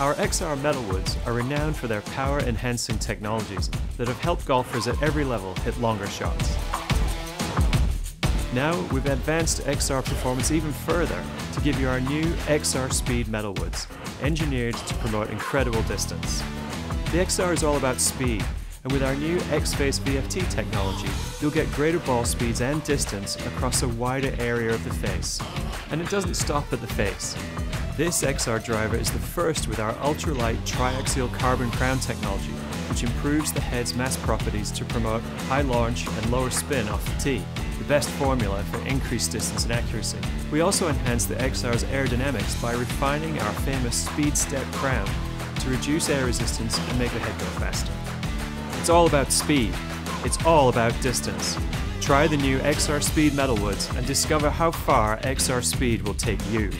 Our XR metalwoods are renowned for their power enhancing technologies that have helped golfers at every level hit longer shots. Now we've advanced XR performance even further to give you our new XR Speed metalwoods, engineered to promote incredible distance. The XR is all about speed, and with our new X-Face VFT technology, you'll get greater ball speeds and distance across a wider area of the face. And it doesn't stop at the face. This XR driver is the first with our ultralight triaxial carbon crown technology, which improves the head's mass properties to promote high launch and lower spin off the tee, the best formula for increased distance and accuracy. We also enhance the XR's aerodynamics by refining our famous Speed Step crown to reduce air resistance and make the head go faster. It's all about speed. It's all about distance. Try the new XR Speed Metalwoods and discover how far XR Speed will take you.